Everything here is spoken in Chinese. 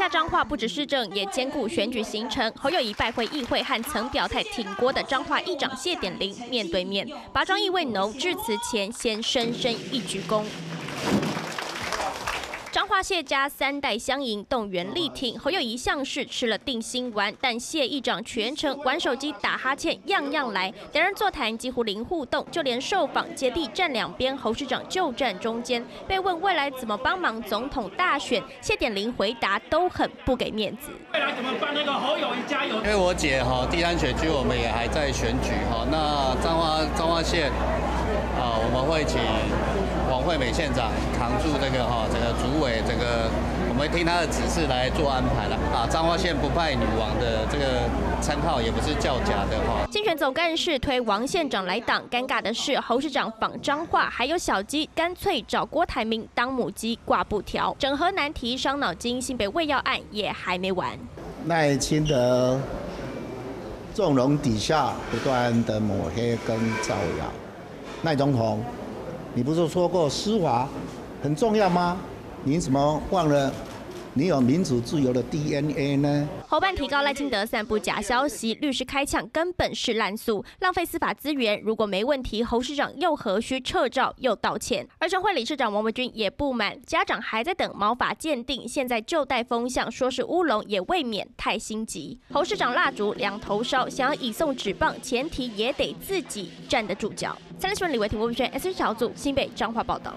下彰化不止市政，也兼顾选举行程。侯友谊拜会议会和曾表态挺郭的彰化议长谢点玲面对面，拔庄意味浓，致辞前先深深一鞠躬。彰化谢家三代相迎，动员力挺。侯友谊像是吃了定心丸，但谢议长全程玩手机、打哈欠，样样来。两人座谈几乎零互动，就连受访接地站两边，侯市长就站中间。被问未来怎么帮忙总统大选，谢点玲回答都很不给面子。未来怎么帮那个侯友谊加油？因为我姐哈第三选区我们也还在选举哈，那彰化彰化县啊我们会请。王惠美县长扛住这个哈，整个主委，整个我们听他的指示来做安排了啊。彰化县不败女王的这个称号也不是叫假的哈。竞选总干事推王县长来挡，尴尬的是侯市长仿彰化，还有小鸡干脆找郭台铭当母鸡挂布条，整合难题伤脑筋。新北卫药案也还没完，赖清德纵容底下不断的抹黑跟造谣，赖总统。你不是说过司法很重要吗？你怎么忘了你有民主自由的 DNA 呢？侯办提高赖清德散布假消息，律师开枪根本是滥诉，浪费司法资源。如果没问题，侯市长又何须撤照又道歉？而陈会理事长王维军也不满，家长还在等毛发鉴定，现在就带风向说是乌龙，也未免太心急。侯市长蜡烛两头烧，想要以送纸棒，前提也得自己站得住脚。三立新闻李维婷、吴宇轩 S 小组新北彰化报道。